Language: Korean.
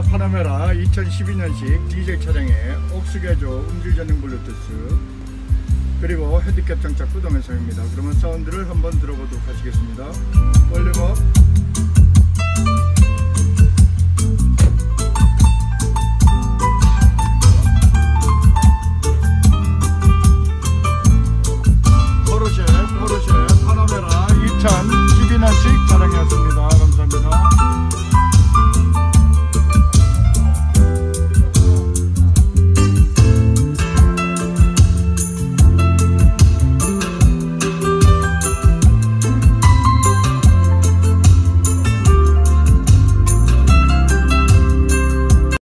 자 파나메라 2012년식 디젤 차량의 옥수개조 음질 전용 블루투스 그리고 헤드캡 장착 구동해서입니다. 그러면 사운드를 한번 들어보도록 하시겠습니다.